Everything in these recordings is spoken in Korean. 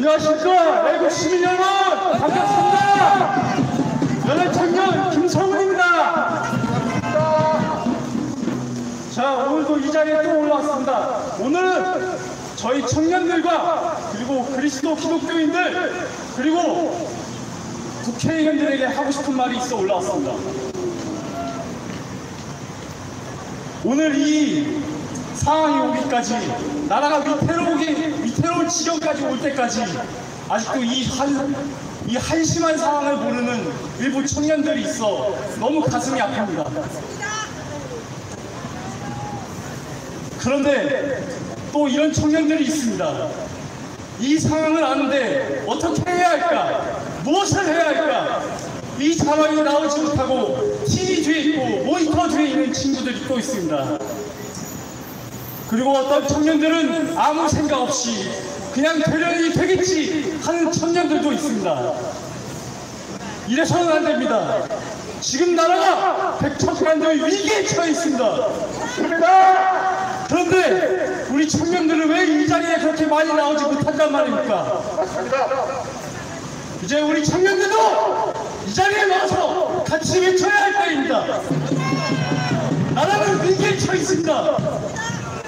안녕하십니까? 애국 시민 여러분 반갑습니다. 연애 청년 김성훈입니다. 자 오늘도 이 자리에 또 올라왔습니다. 오늘은 저희 청년들과 그리고 그리스도 기독교인들 그리고 국회의원들에게 하고 싶은 말이 있어 올라왔습니다. 오늘 이 상황이 오기까지 나라가 위태로우기 위태로운 지경까지 올 때까지 아직도 이 한 이 한심한 상황을 모르는 일부 청년들이 있어 너무 가슴이 아픕니다. 그런데 또 이런 청년들이 있습니다. 이 상황을 아는데 어떻게 해야 할까? 무엇을 해야 할까? 이 상황이 나오지 못하고 TV 뒤에 있고 모니터 뒤에 있는 친구들이 또 있습니다. 그리고 어떤 청년들은 아무 생각 없이 그냥 되려니 되겠지 하는 청년들도 있습니다. 이래서는 안 됩니다. 지금 나라가 백척간도의 위기에 처해 있습니다. 그런데 우리 청년들은 왜 이 자리에 그렇게 많이 나오지 못한단 말입니까? 이제 우리 청년들도 이 자리에 나와서 같이 외쳐야 할 때입니다. 나라는 위기에 처해 있습니다.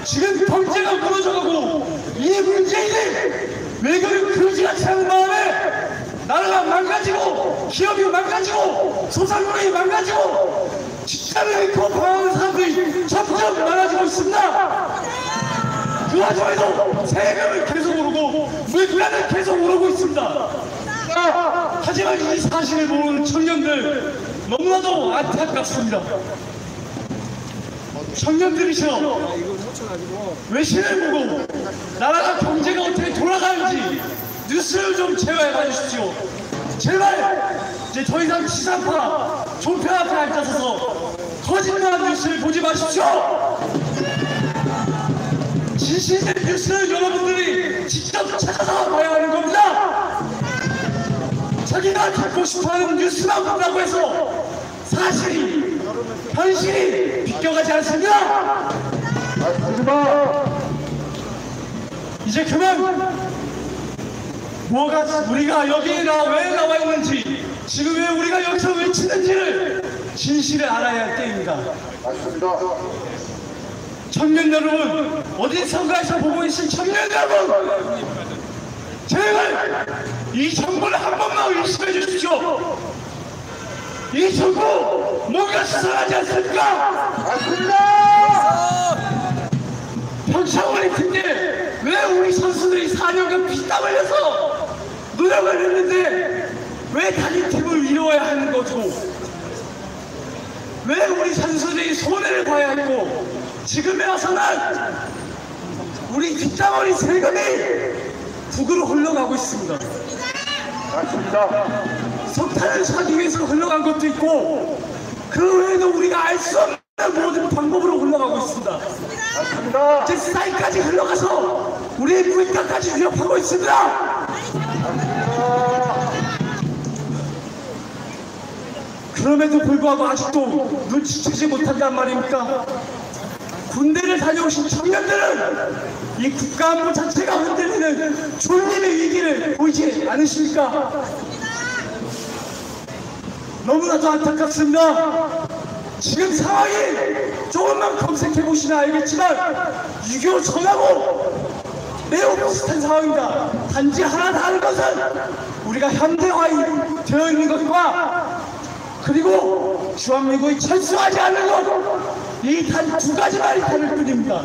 지금 경제가 무너져가고 이 문재인이 외교를 그러지같이 하는 마음에 나라가 망가지고 기업이 망가지고 소상공인이 망가지고 직장을 잃고 방황하는 사람들이 점점 많아지고 있습니다. 그 와중에도 세금을 계속 오르고 물가는 계속 오르고 있습니다. 하지만 이 사실을 모르는 청년들 너무나도 안타깝습니다. 청년들이셔 외신을 보고 나라가 경제가 어떻게 돌아가는지 뉴스를 좀 제어해 주십시오. 제발 이제 더 이상 지상파 종편 앞에 앉아서 거짓말 뉴스를 보지 마십시오. 진실된 뉴스를 여러분들이 직접 찾아서 봐야 하는 겁니다. 자기가 듣고 싶어하는 뉴스만 본다고 해서 사실이 현실이 비껴가지 않습니다. 이제 그만 뭐가 우리가 여기에 나, 왜 나와 있는지 지금 왜 우리가 여기서 외치는지를 진실을 알아야 할 때입니다. 청년 여러분 어디선가에서 보고 계신 청년 여러분 제발 이 정부를 한 번만 의심해 주십시오. 이 정부 뭔가 수상하지 않습니까? 평창올림픽때 왜 우리 선수들이 4년간 피땀 흘려서 노력을 했는데 왜 단일팀을 이루어야 하는 거죠? 왜 우리 선수들이 손해를 봐야 했고 지금에 와서는 우리 뒷담화리 세금이 북으로 흘러가고 있습니다. 석탄을 사기 위해서 흘러간 것도 있고 그 외에도 우리가 알 수 없는 모든 방법으로 흘러가고 있습니다. 이제 사이까지 흘러가서 우리의 물가까지 위협하고 있습니다. 그럼에도 불구하고 아직도 눈치채지 못한단 말입니까? 군대를 다녀오신 청년들은 이 국가 안보 자체가 흔들리는 졸림의 위기를 보이지 않으십니까? 너무나도 안타깝습니다. 지금 상황이 조금만 검색해 보시면 알겠지만 6.25 전하고 매우 비슷한 상황입니다. 단지 하나 다른 것은 우리가 현대화 되어 있는 것과 그리고 주한미국이 철수하지 않는 것 이 단 두 가지만 다를 뿐입니다.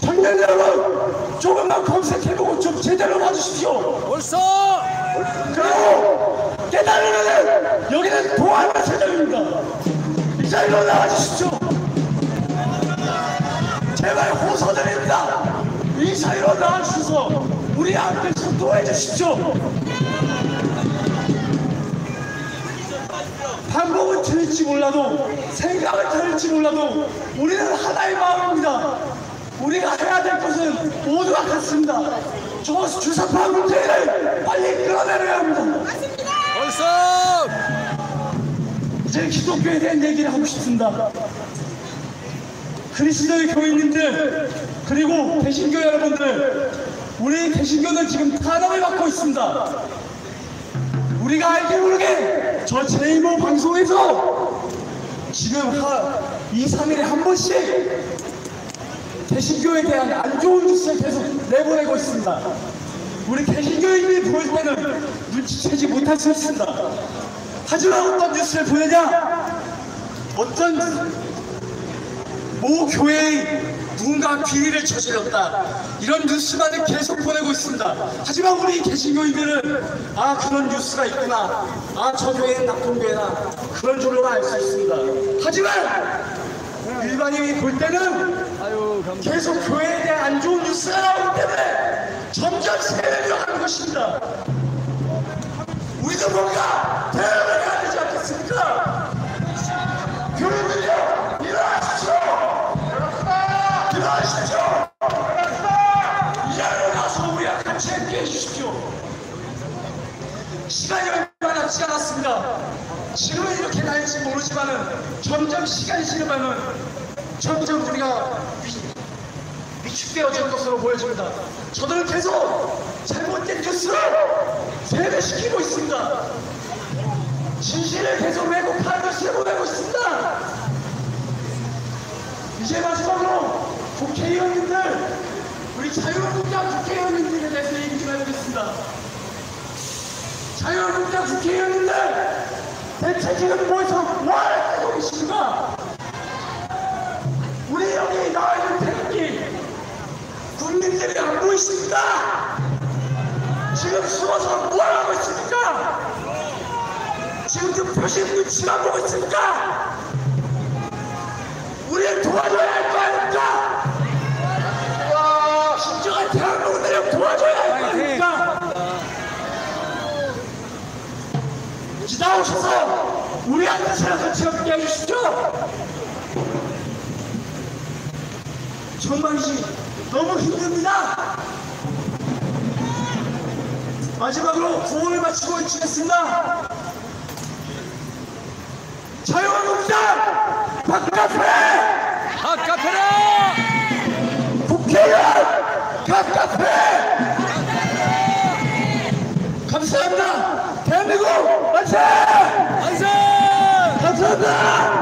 청년 여러분 조금만 검색해보고 좀 제대로 봐주십시오. 벌써 깨달으면 여기는 동안의 세점입니다. 이 자리로 나와주십시오. 제발 호소드립니다. 이 자리로 나와주셔서 우리 앞에 소통해 주십시오. 방법은 틀릴지 몰라도 생각은 틀릴지 몰라도 우리는 하나의 마음입니다. 우리가 해야 될 것은 모두가 같습니다. 저 주사파 문제를 빨리 끌어내려야 합니다. 벌써 이제 기독교에 대한 얘기를 하고 싶습니다. 그리스도의 교인님들 그리고 개신교 여러분들 우리 개신교는 지금 탄압을 받고 있습니다. 우리가 알게 모르게 저 제2모 방송에서 지금 하, 2, 3일에 한 번씩 개신교에 대한 안 좋은 뉴스를 계속 내보내고 있습니다. 우리 개신교인들이 볼 때는 눈치채지 못할 수 있습니다. 하지만 어떤 뉴스를 보내냐? 어떤 모 교회의 누군가 비리를 저질렀다. 이런 뉴스만을 계속 보내고 있습니다. 하지만 우리 개신교인들은 아 그런 뉴스가 있구나. 아저 교회는 나쁜 교회다. 그런 줄로 알수 있습니다. 하지만 일반인이 볼 때는. 계속 교회에 대한 안 좋은 뉴스 세뇌되어가는 것입니다. 우리도 뭔가 대응을 해야 되지 않겠습니까? 교회들이요 일어나십시오! 일어나십시오! 일어나서 우리와 같이 함께 해주십시오. 시간이 얼마 남지 않았습니다. 지금은 이렇게 날지 모르지만은 점점 시간이 지나면은 점점 우리가 축되어지는 것으로 보여집니다. 저들은 계속 잘못된 뉴스를 세뇌시키고 있습니다. 진실을 계속 왜곡하는 것을 보내고 있습니다. 이제 마지막으로 국회의원님들, 우리 자유한국당 국회의원님들에 대해서 얘기 좀 해보겠습니다. 자유한국당 국회의원님들, 대체 지금 뭐해서 뭐하는 하고 계십니까? 우리 여기 나와 국민들이 안 보이십니까? 지금 숨어서 뭘 하고 있습니까? 지금 그 표심 눈치만 보고 있습니까? 우리를 도와줘야 할 거 아닙니까? 진정한 대한민국을 도와줘야 할 거 아닙니까? 이제 나오셔서 우리한테 세상을 즐겁게 해주십시오. 정말이지 너무 힘듭니다. 마지막으로 구호를 마치고 치겠습니다. 자유한국당 박카페 아카페라. 국회의원 박카페 감사합니다. 대한민국 만세! 만세. 감사합니다.